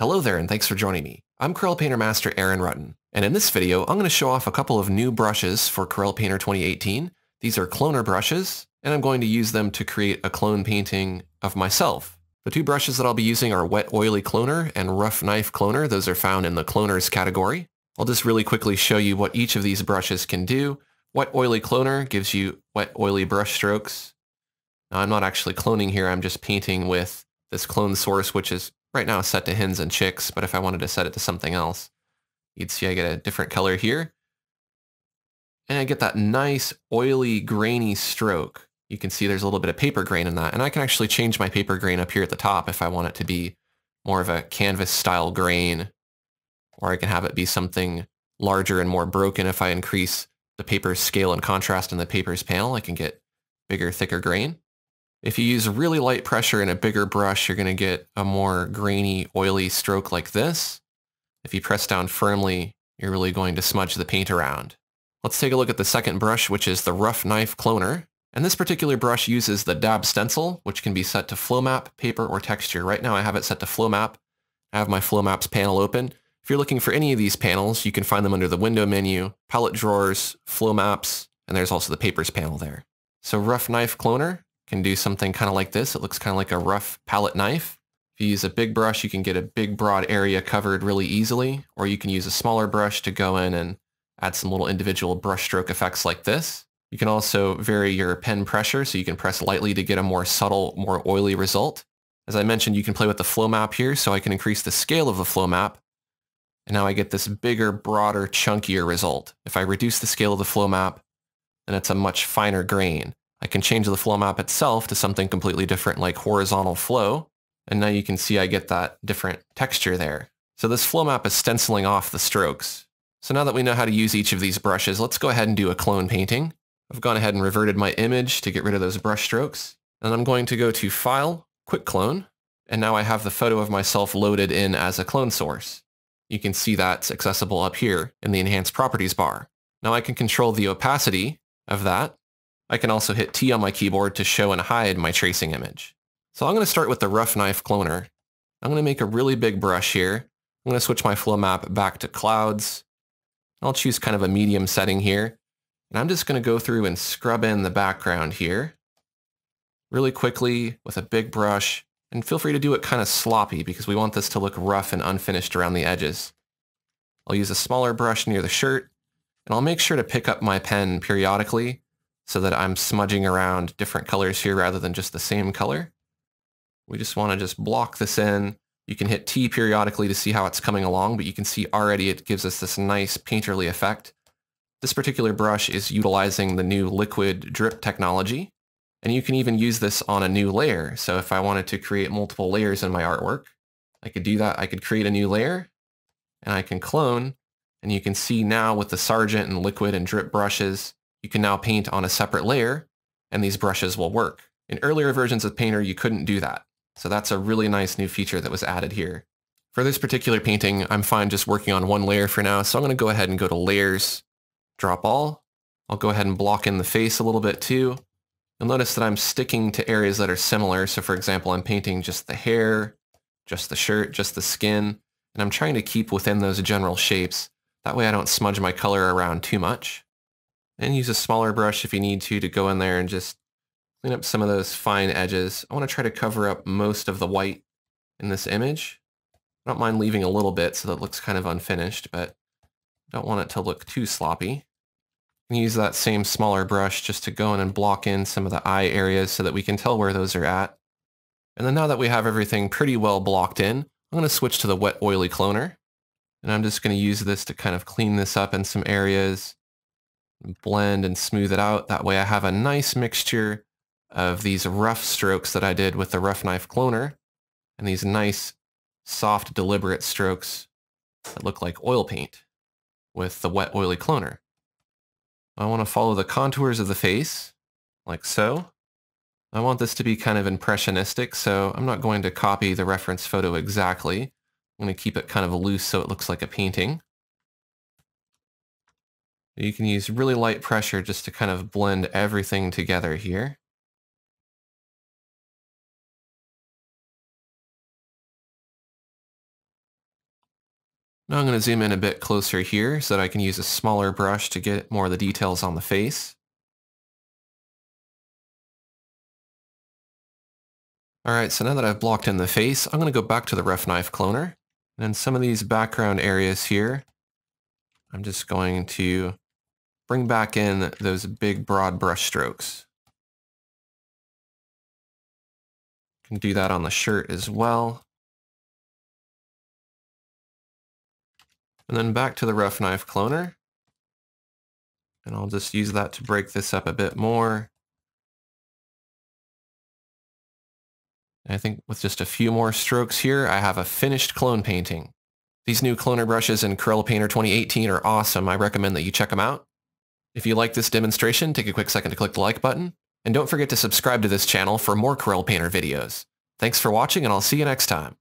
Hello there and thanks for joining me. I'm Corel Painter Master Aaron Rutten, and in this video I'm going to show off a couple of new brushes for Corel Painter 2018. These are cloner brushes, and I'm going to use them to create a clone painting of myself. The two brushes that I'll be using are Wet Oily Cloner and Rough Knife Cloner. Those are found in the Cloners category. I'll just really quickly show you what each of these brushes can do. Wet Oily Cloner gives you wet oily brush strokes. Now I'm not actually cloning here, I'm just painting with this clone source, which is right now it's set to hens and chicks, but if I wanted to set it to something else, you'd see I get a different color here. And I get that nice, oily, grainy stroke. You can see there's a little bit of paper grain in that, and I can actually change my paper grain up here at the top if I want it to be more of a canvas style grain, or I can have it be something larger and more broken if I increase the paper's scale and contrast in the paper's panel. I can get bigger, thicker grain. If you use really light pressure in a bigger brush, you're going to get a more grainy, oily stroke like this. If you press down firmly, you're really going to smudge the paint around. Let's take a look at the second brush, which is the Rough Knife Cloner. And this particular brush uses the dab stencil, which can be set to flow map, paper, or texture. Right now I have it set to flow map. I have my flow maps panel open. If you're looking for any of these panels, you can find them under the window menu, palette drawers, flow maps, and there's also the papers panel there. So Rough Knife Cloner, can do something kind of like this. It looks kind of like a rough palette knife. If you use a big brush, you can get a big broad area covered really easily, or you can use a smaller brush to go in and add some little individual brushstroke effects like this. You can also vary your pen pressure, so you can press lightly to get a more subtle, more oily result. As I mentioned, you can play with the flow map here, so I can increase the scale of the flow map, and now I get this bigger, broader, chunkier result. If I reduce the scale of the flow map, then it's a much finer grain. I can change the flow map itself to something completely different like horizontal flow. And now you can see I get that different texture there. So this flow map is stenciling off the strokes. So now that we know how to use each of these brushes, let's go ahead and do a clone painting. I've gone ahead and reverted my image to get rid of those brush strokes. And I'm going to go to File, Quick Clone, and now I have the photo of myself loaded in as a clone source. You can see that's accessible up here in the Enhanced Properties bar. Now I can control the opacity of that I can also hit T on my keyboard to show and hide my tracing image. So I'm going to start with the Rough Knife Cloner. I'm going to make a really big brush here. I'm going to switch my flow map back to clouds. I'll choose kind of a medium setting here. And I'm just going to go through and scrub in the background here really quickly with a big brush. And feel free to do it kind of sloppy because we want this to look rough and unfinished around the edges. I'll use a smaller brush near the shirt, and I'll make sure to pick up my pen periodically so that I'm smudging around different colors here rather than just the same color. We just want to just block this in. You can hit T periodically to see how it's coming along, but you can see already it gives us this nice painterly effect. This particular brush is utilizing the new liquid drip technology, and you can even use this on a new layer. So if I wanted to create multiple layers in my artwork, I could do that. I could create a new layer, and I can clone, and you can see now with the Sargent and liquid and drip brushes, you can now paint on a separate layer and these brushes will work. In earlier versions of Painter, you couldn't do that. So that's a really nice new feature that was added here. For this particular painting, I'm fine just working on one layer for now, so I'm going to go ahead and go to Layers, Drop All. I'll go ahead and block in the face a little bit too. You'll notice that I'm sticking to areas that are similar. So for example, I'm painting just the hair, just the shirt, just the skin, and I'm trying to keep within those general shapes. That way I don't smudge my color around too much. And use a smaller brush if you need to to go in there and just clean up some of those fine edges. I want to try to cover up most of the white in this image. I don't mind leaving a little bit so that it looks kind of unfinished, but don't want it to look too sloppy. And use that same smaller brush just to go in and block in some of the eye areas so that we can tell where those are at. And then now that we have everything pretty well blocked in, I'm going to switch to the wet oily cloner. And I'm just going to use this to kind of clean this up in some areas blend and smooth it out. That way I have a nice mixture of these rough strokes that I did with the rough knife cloner and these nice soft deliberate strokes that look like oil paint with the wet oily cloner. I want to follow the contours of the face like so. I want this to be kind of impressionistic, so I'm not going to copy the reference photo exactly. I'm going to keep it kind of loose so it looks like a painting. You can use really light pressure just to kind of blend everything together here. Now I'm going to zoom in a bit closer here so that I can use a smaller brush to get more of the details on the face. Alright, so now that I've blocked in the face, I'm going to go back to the rough knife cloner. And some of these background areas here, I'm just going to bring back in those big broad brush strokes. Can do that on the shirt as well. And then back to the rough knife cloner. And I'll just use that to break this up a bit more. I think with just a few more strokes here, I have a finished clone painting. These new cloner brushes in Corel Painter 2018 are awesome. I recommend that you check them out. If you like this demonstration, take a quick second to click the like button. And don't forget to subscribe to this channel for more Corel Painter videos. Thanks for watching and I'll see you next time.